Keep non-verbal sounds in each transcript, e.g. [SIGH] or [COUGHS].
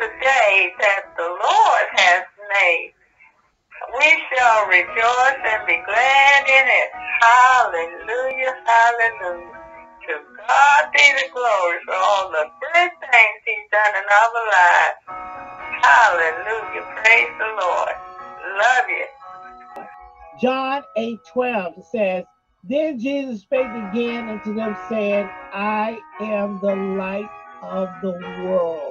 the day that the Lord has made. We shall rejoice and be glad in it. Hallelujah, hallelujah. To God be the glory for all the good things he's done in our lives. Hallelujah, praise the Lord. Love you. John 8 12 says, Then Jesus spake again unto them, saying, I am the light of the world.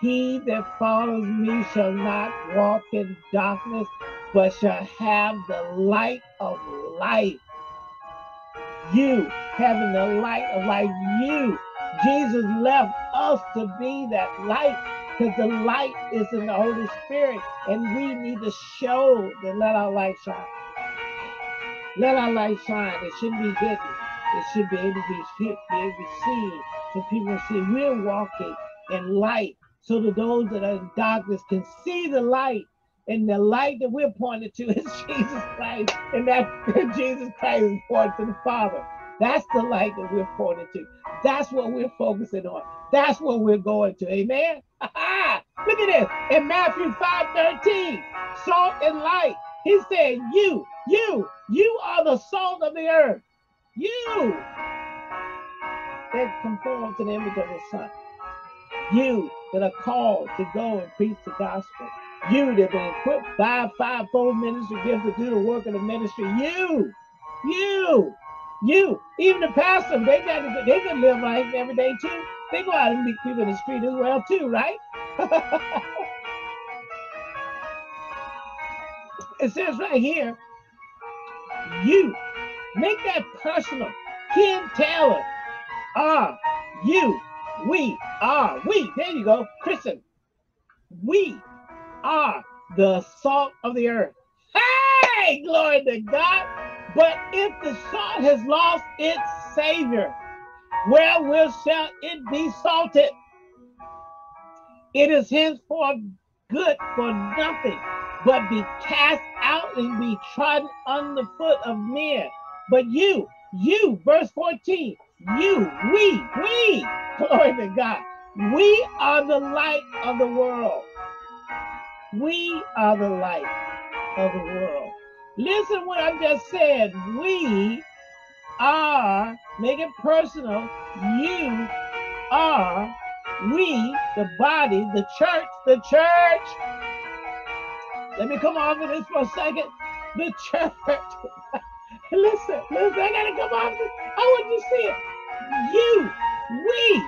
He that follows me shall not walk in darkness, but shall have the light of life. You having the light of life, you. Jesus left us to be that light because the light is in the Holy Spirit, and we need to show that let our light shine. Let our light shine. It shouldn't be hidden. It should be able to be, be able to be seen so people see we're walking in light so that those that are in darkness can see the light. And the light that we're pointed to [LAUGHS] is Jesus Christ. And that [LAUGHS] Jesus Christ is pointed to the Father. That's the light that we're pointed to. That's what we're focusing on. That's what we're going to. Amen. [LAUGHS] Look at this. In Matthew 5 13, salt and light. He said, You, you, you are the salt of the earth. You that conform to the image of the Son. You that are called to go and preach the gospel. You that have been equipped by fivefold ministry gifts to do the work of the ministry. You, you, you. Even the pastor, they got to, they can live life every day too. They go out and meet people in the street as well too, right? [LAUGHS] it says right here, you make that personal. Ken Taylor, are you we are, we, there you go, Christian. We are the salt of the earth. Hey, glory to God. But if the salt has lost its savior, where will shall it be salted? It is henceforth good for nothing, but be cast out and be trodden under the foot of men. But you, you, verse 14, you, we, we, [LAUGHS] glory to God. We are the light of the world. We are the light of the world. Listen what I just said. We are, make it personal, you are, we, the body, the church, the church. Let me come off of this for a second. The [LAUGHS] church. Listen, listen, I gotta come off this. I want you to see it. You, we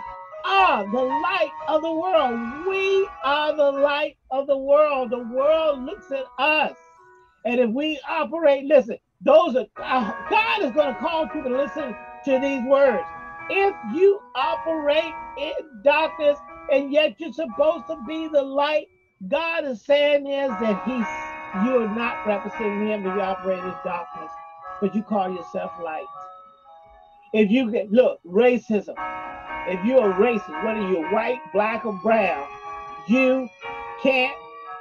are the light of the world. We are the light of the world. The world looks at us. And if we operate, listen, those are uh, God is going to call people to listen to these words. If you operate in darkness and yet you're supposed to be the light, God is saying is that He's you are not representing Him if you operate in darkness, but you call yourself light. If you get look, racism. If you're a racist, whether you're white, black, or brown, you can't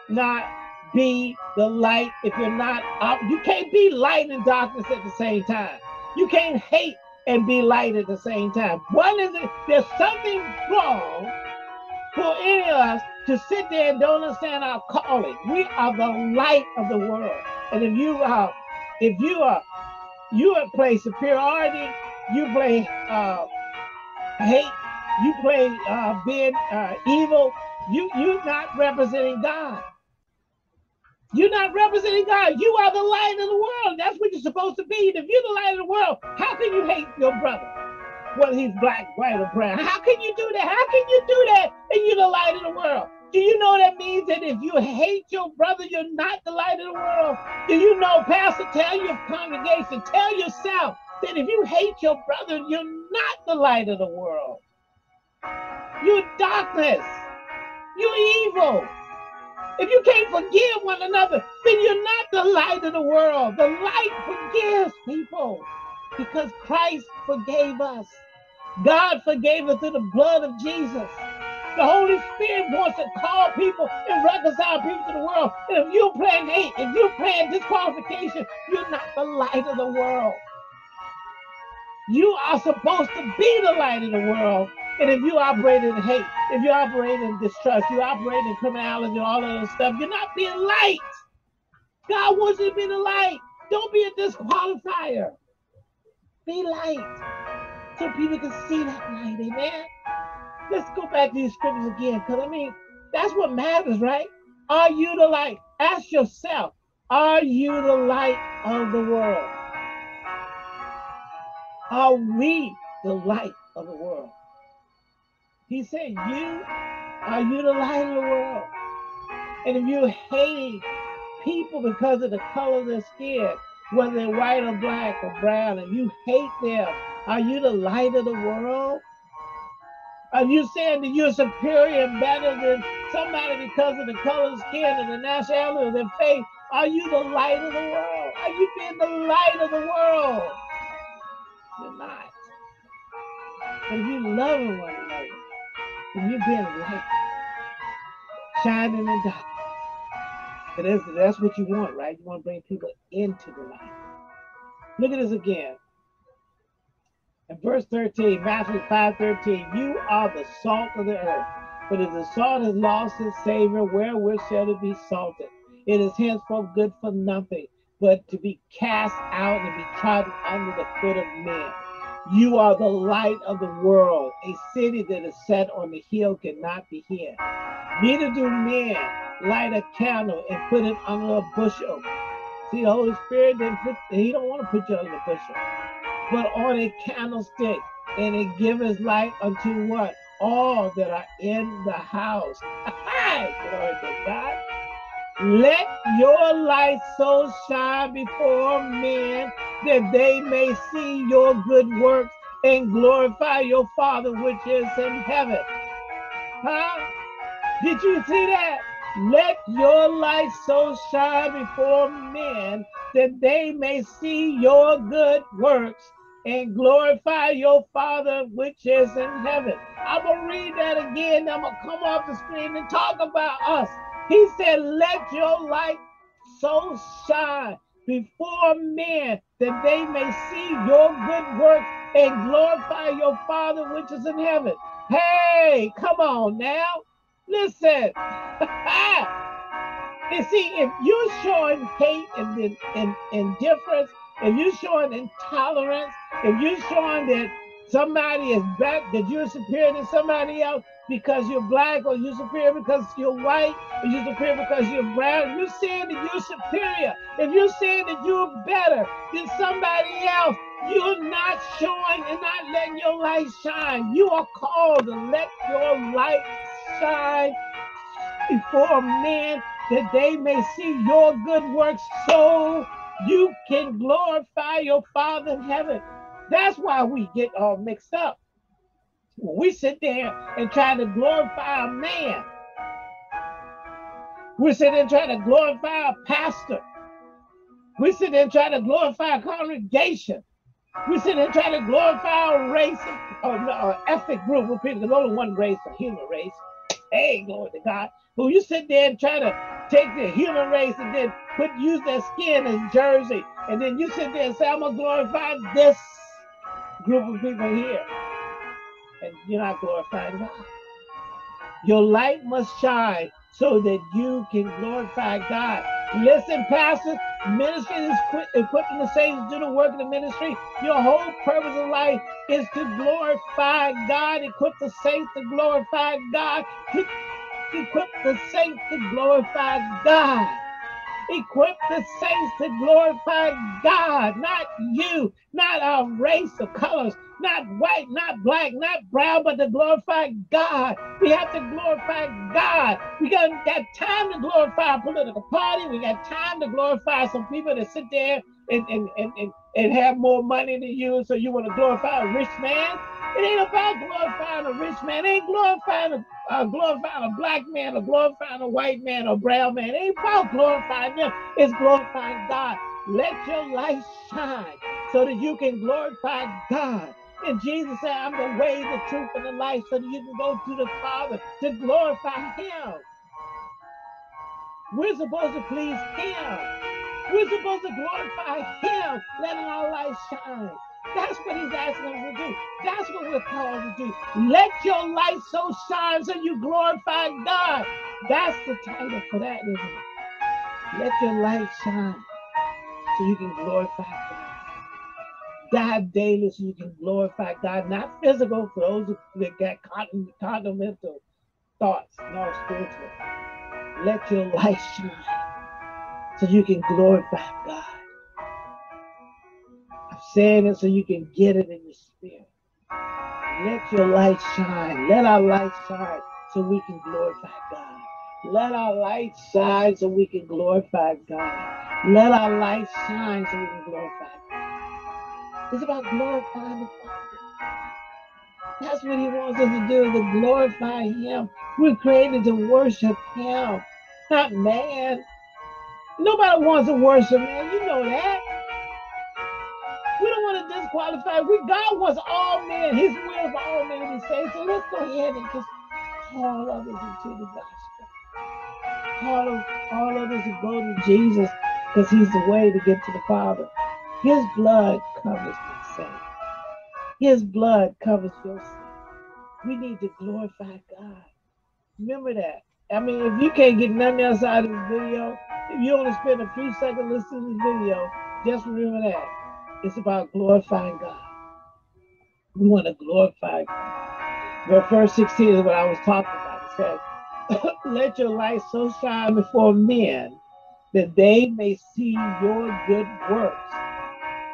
not be the light if you're not up. You can't be light and darkness at the same time. You can't hate and be light at the same time. One is it, there's something wrong for any of us to sit there and don't understand our calling. We are the light of the world. And if you are, if you are, you play superiority you play uh, hate, you play uh, being uh, evil, you you're not representing God. You're not representing God. You are the light of the world. That's what you're supposed to be. And if you're the light of the world, how can you hate your brother? Whether he's black, white, or brown. How can you do that? How can you do that? And you're the light of the world. Do you know that means that if you hate your brother, you're not the light of the world? Do you know, Pastor, tell your congregation, tell yourself, that if you hate your brother, you're not the light of the world. You're darkness. You're evil. If you can't forgive one another, then you're not the light of the world. The light forgives people because Christ forgave us. God forgave us through the blood of Jesus. The Holy Spirit wants to call people and reconcile people to the world. And if you're playing hate, if you're playing disqualification, you're not the light of the world. You are supposed to be the light of the world. And if you operate in hate, if you operate in distrust, you operate in criminality, all of those stuff, you're not being light. God wants you to be the light. Don't be a disqualifier. Be light so people can see that light. Amen. Let's go back to these scriptures again, because I mean, that's what matters, right? Are you the light? Ask yourself, are you the light of the world? Are we the light of the world? He said, You are you the light of the world? And if you hate people because of the color of their skin, whether they're white or black or brown, and you hate them, are you the light of the world? Are you saying that you're superior and better than somebody because of the color of skin and the nationality of their faith? Are you the light of the world? Are you being the light of the world? You're not. But if you love one another, if you're being light, shining in darkness, that's, that's what you want, right? You want to bring people into the light. Look at this again. In verse 13, Matthew 5 13, you are the salt of the earth. But if the salt has lost its savor, wherewith shall it be salted? It is henceforth good for nothing, but to be cast out and be trodden under the foot of men. You are the light of the world. A city that is set on the hill cannot be hid. Neither do men light a candle and put it under a bushel. See, the Holy Spirit didn't put, he don't want to put you under the bushel, but on a candlestick, and it giveth light unto what? All that are in the house. [LAUGHS] Glory to God. Let your light so shine before men that they may see your good works and glorify your Father which is in heaven. Huh? Did you see that? Let your light so shine before men that they may see your good works and glorify your Father which is in heaven. I'm going to read that again. I'm going to come off the screen and talk about us. He said, Let your light so shine before men that they may see your good works and glorify your Father which is in heaven. Hey, come on now. Listen. [LAUGHS] you see, if you're showing hate and, and indifference, if you're showing intolerance, if you're showing that somebody is better, that you're superior to somebody else, because you're black or you're superior because you're white or you're superior because you're brown. You're saying that you're superior. If you're saying that you're better than somebody else, you're not showing and not letting your light shine. You are called to let your light shine before men that they may see your good works so you can glorify your Father in heaven. That's why we get all mixed up we sit there and try to glorify a man. We sit there and try to glorify a pastor. We sit there and try to glorify a congregation. We sit there and try to glorify a race or an ethnic group of people. There's only one race, a human race. Hey, glory to God. But you sit there and try to take the human race and then put use their skin as jersey. And then you sit there and say, I'm gonna glorify this group of people here and you're not glorifying God. Your light must shine so that you can glorify God. Listen, pastors, ministry is equipping the saints to do the work of the ministry. Your whole purpose of life is to glorify God, equip the saints to glorify God, equip the saints to glorify God. Equip the saints to glorify God, not you, not our race of colors, not white, not black, not brown, but to glorify God. We have to glorify God. We got, got time to glorify a political party. We got time to glorify some people that sit there and, and, and, and, and have more money than you, so you want to glorify a rich man. It ain't about glorifying a rich man. It ain't glorifying a, uh, glorifying a black man or glorifying a white man or brown man. It ain't about glorifying them. It's glorifying God. Let your light shine so that you can glorify God. And Jesus said, I'm the way, the truth, and the life so that you can go to the Father to glorify Him. We're supposed to please Him. We're supposed to glorify Him, letting our light shine. That's what he's asking us to do. That's what we're called to do. Let your light so shine so you glorify God. That's the title for that, isn't it? Let your light shine so you can glorify God. Die daily so you can glorify God, not physical for those that got continental thoughts, not spiritual. Let your light shine so you can glorify God. I'm saying it so you can get it in your spirit. Let your light shine. Let our light shine so we can glorify God. Let our light shine so we can glorify God. Let our light shine so we can glorify God. It's about glorifying the Father. That's what he wants us to do, to glorify him. We're created to worship him, not man. Nobody wants to worship man. You know that. We don't want to disqualify. We God wants all men, his will for all men be saved. So let's go ahead and just call others into the gospel. Call all others to go to Jesus because he's the way to get to the Father. His blood covers my sin. His blood covers your sin. We need to glorify God. Remember that. I mean, if you can't get nothing else out of this video, if you only spend a few seconds listening to this video, just remember that. It's about glorifying God. We want to glorify God. The first 16 is what I was talking about. It says, [COUGHS] Let your light so shine before men that they may see your good works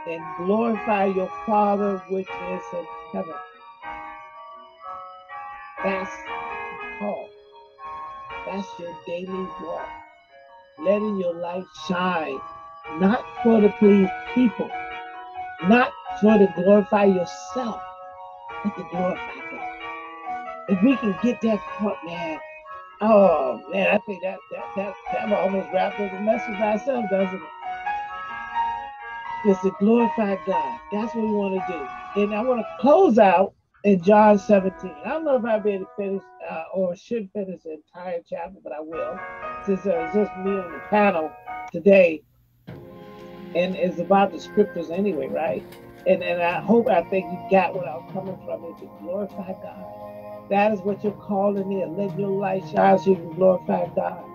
and glorify your Father which is in heaven. That's the call. That's your daily walk. Letting your light shine, not for to please people, not for to glorify yourself, but to glorify God. If we can get that point, man, oh man, I think that that that that almost wraps up the message by itself, doesn't it? It's to glorify God. That's what we want to do. And I want to close out in John 17. I don't know if I'll be able to finish uh, or should finish the entire chapter, but I will, since it's just me on the panel today. And it's about the scriptures anyway, right? And and I hope I think you got what I'm coming from is to glorify God. That is what you're calling in. Let your light shine so you can glorify God.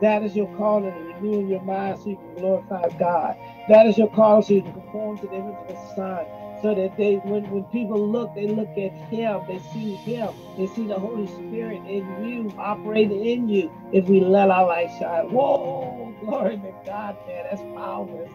That is your calling renewing your mind so you can glorify God. That is your call so you can conform to the image of the Son so that they when, when people look they look at him they see him they see the holy spirit in you operating in you if we let our light shine whoa glory to god man that's powerful